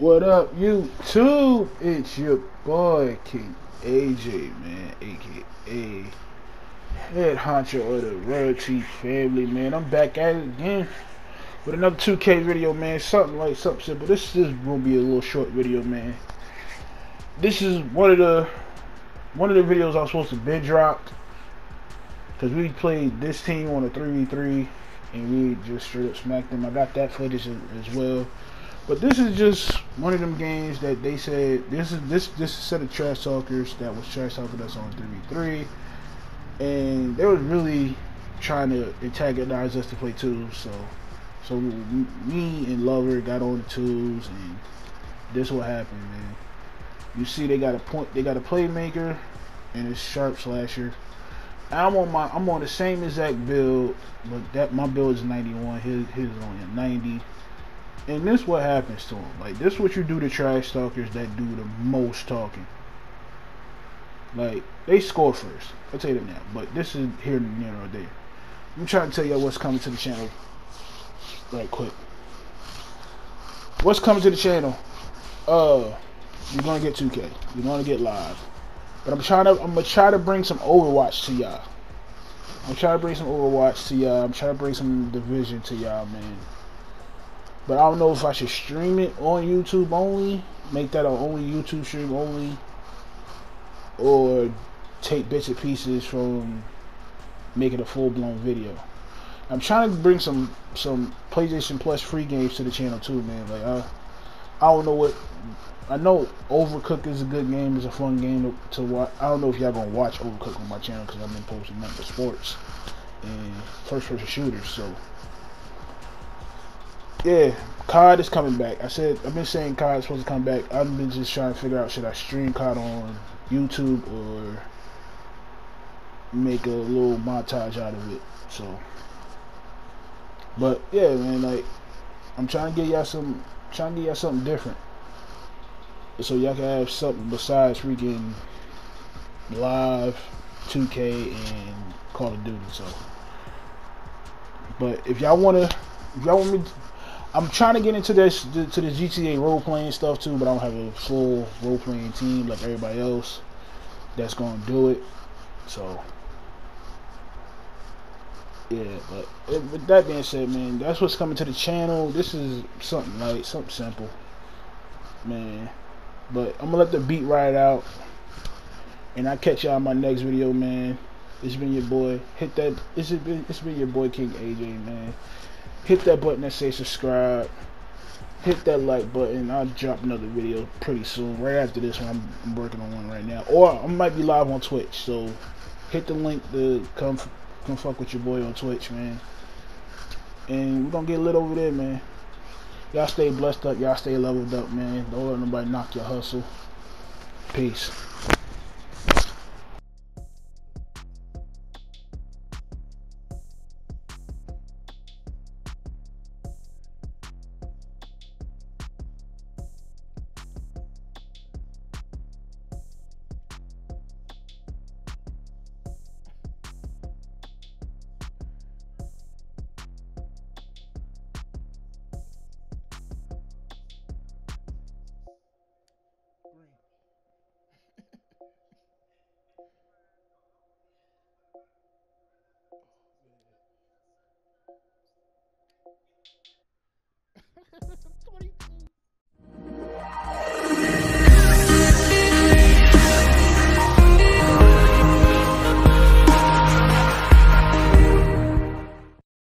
What up, YouTube? It's your boy King AJ, man, aka Head Honcho of the Royalty Family, man. I'm back at it again with another 2K video, man. Something like something simple. This is gonna be a little short video, man. This is one of the one of the videos I was supposed to be dropped because we played this team on a 3v3 and we just straight up smacked them. I got that footage as well. But this is just one of them games that they said this is this this set of trash talkers that was trash talking us on 3v3 and they were really trying to antagonize us to play twos so so me and Lover got on the twos and this what happened man. You see they got a point they got a playmaker and a sharp slasher. I'm on my I'm on the same exact build but that my build is 91 his his is only a 90 and this what happens to them. Like this what you do to trash talkers that do the most talking. Like they score first. I'll tell you that now. But this is here near or there. I'm trying to tell y'all what's coming to the channel right quick. What's coming to the channel? Uh you're gonna get 2K. You're gonna get live. But I'm trying to I'm gonna try to bring some Overwatch to y'all. I'm trying to bring some Overwatch to y'all. I'm trying to bring some division to y'all, man. But I don't know if I should stream it on YouTube only, make that an only YouTube stream only, or take bits and pieces from making a full blown video. I'm trying to bring some some PlayStation Plus free games to the channel too, man. Like I, I don't know what. I know Overcooked is a good game, it's a fun game to, to watch. I don't know if y'all gonna watch Overcooked on my channel because I've been posting nothing but sports and first person shooters. So yeah, COD is coming back. I said I've been saying COD is supposed to come back. I've been just trying to figure out should I stream COD on YouTube or make a little montage out of it. So, but yeah, man, like I'm trying to get y'all some, trying to get y'all something different, so y'all can have something besides freaking live 2K and Call of Duty. So, but if y'all wanna, if y'all want me. To, I'm trying to get into this to the GTA role playing stuff too, but I don't have a full role playing team like everybody else that's gonna do it. So yeah, but it, with that being said, man, that's what's coming to the channel. This is something like something simple, man. But I'm gonna let the beat ride out, and I catch y'all in my next video, man. It's been your boy. Hit that. It's been it's been your boy King AJ, man hit that button that says subscribe. Hit that like button. I'll drop another video pretty soon. Right after this one i'm, working on one right now. Or i might be live on twitch so hit the link to come come fuck with your boy on twitch man. And we're gonna get lit over there man. Y'all stay blessed up. Y'all stay leveled up man. Don't let nobody knock your hustle. Peace 20